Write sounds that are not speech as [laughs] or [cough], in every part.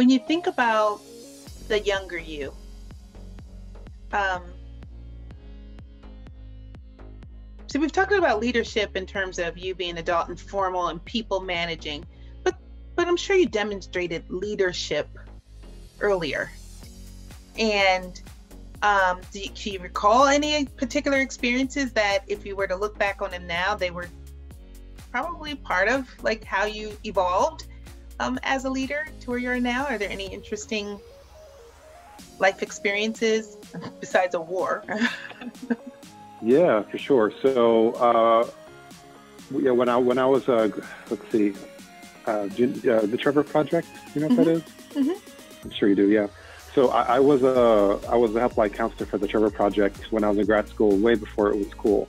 when you think about the younger you, um, so we've talked about leadership in terms of you being adult and formal and people managing, but but I'm sure you demonstrated leadership earlier. And um, do you, can you recall any particular experiences that, if you were to look back on them now, they were probably part of like how you evolved um, as a leader to where you're now? Are there any interesting life experiences besides a war? [laughs] yeah, for sure. So, uh, yeah, when I when I was uh, let's see, uh, uh the Trevor Project, you know what mm-hmm. that is? Mm-hmm. I'm sure you do. Yeah. So I, I, was a I was a helpline counselor for the Trevor Project when I was in grad school, way before it was cool.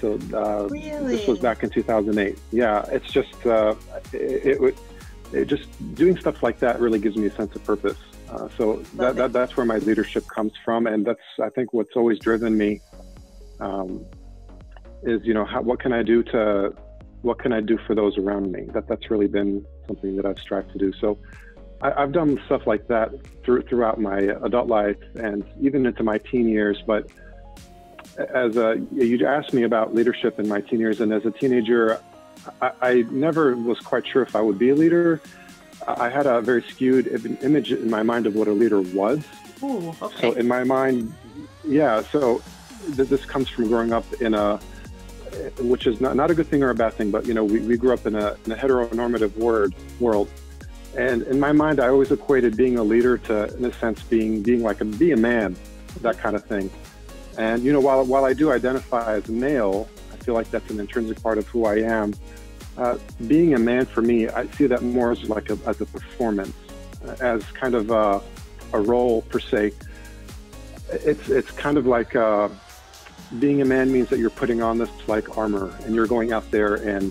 So uh, really? this was back in 2008. Yeah, it's just uh, it, it, it, just doing stuff like that really gives me a sense of purpose. Uh, so that, that, that's where my leadership comes from, and that's I think what's always driven me um, is you know how, what can I do to what can I do for those around me? That that's really been something that I've strived to do. So I, have done stuff like that through, throughout my adult life and even into my teen years. But as a, you asked me about leadership in my teen years, and as a teenager, I, I never was quite sure if I would be a leader. I had a very skewed image in my mind of what a leader was. Ooh, okay. So in my mind, yeah. So th- this comes from growing up in a, which is not, not a good thing or a bad thing, but you know, we, we grew up in a, in a heteronormative word world and in my mind, I always equated being a leader to, in a sense, being being like a be a man, that kind of thing. And you know, while while I do identify as male, feel like that's an intrinsic part of who I am. Uh, being a man for me, I see that more as like a, as a performance, as kind of a, a role per se. It's it's kind of like uh, being a man means that you're putting on this like armor and you're going out there and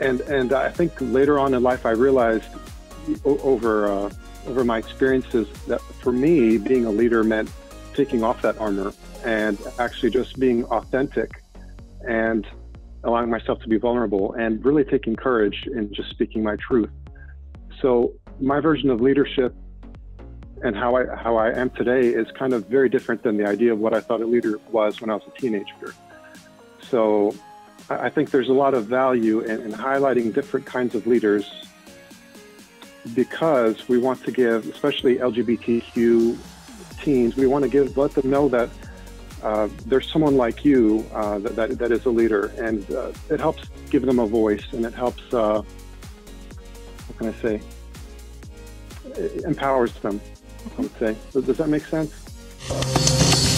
and and I think later on in life I realized over uh, over my experiences that for me being a leader meant taking off that armor and actually just being authentic and allowing myself to be vulnerable and really taking courage in just speaking my truth. So my version of leadership and how I how I am today is kind of very different than the idea of what I thought a leader was when I was a teenager. So I think there's a lot of value in, in, highlighting different kinds of leaders because we want to give, especially LGBTQ teens, we want to give, let them know that uh, there's someone like you uh, that, that, that is a leader, and uh, it helps give them a voice, and it helps, uh, what can I say, it empowers them, I would say. Does, does that make sense?